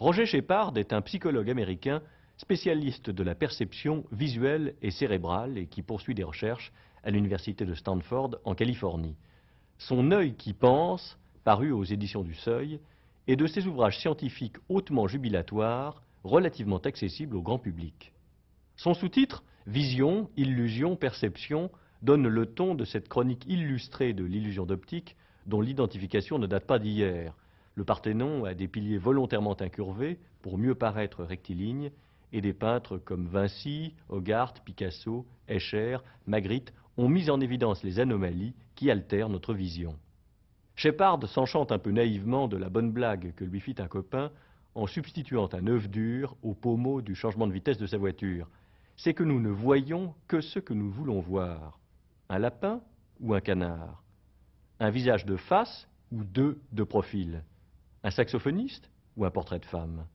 Roger Shepard est un psychologue américain spécialiste de la perception visuelle et cérébrale et qui poursuit des recherches à l'université de Stanford en Californie. Son œil qui pense, paru aux éditions du Seuil, est de ces ouvrages scientifiques hautement jubilatoires, relativement accessibles au grand public. Son sous-titre, Vision, illusion, perception, donne le ton de cette chronique illustrée de l'illusion d'optique dont l'identification ne date pas d'hier. Le Parthénon a des piliers volontairement incurvés pour mieux paraître rectiligne et des peintres comme Vinci, Hogarth, Picasso, Escher, Magritte ont mis en évidence les anomalies qui altèrent notre vision. Shepard s'enchante un peu naïvement de la bonne blague que lui fit un copain en substituant un œuf dur au pommeau du changement de vitesse de sa voiture. C'est que nous ne voyons que ce que nous voulons voir. Un lapin ou un canard? Un visage de face ou deux de profil? Un saxophoniste ou un portrait de femme?